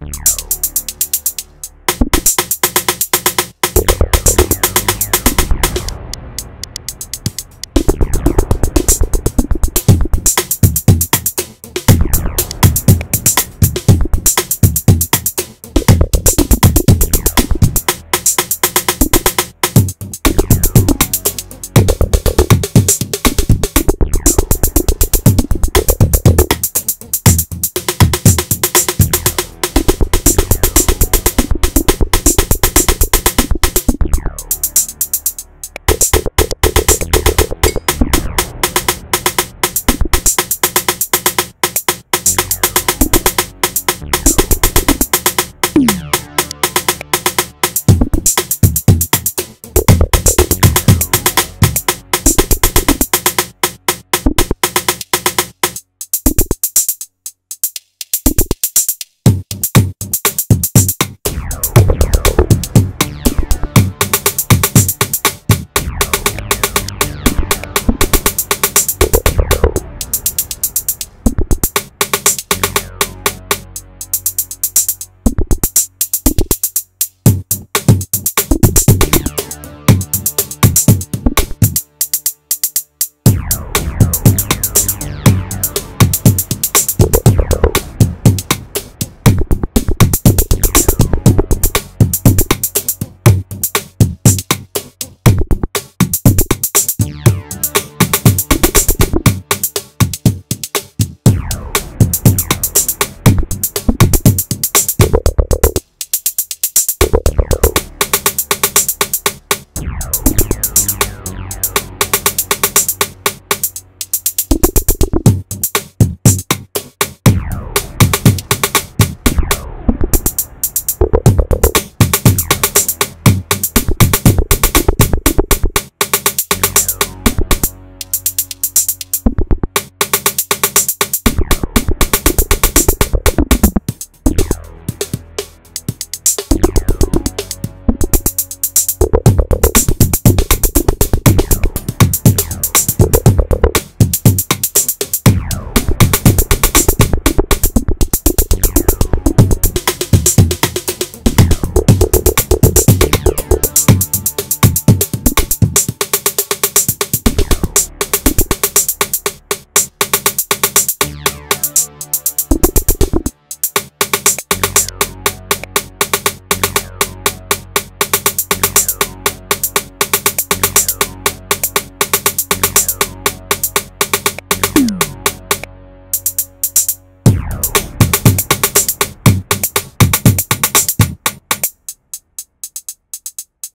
No.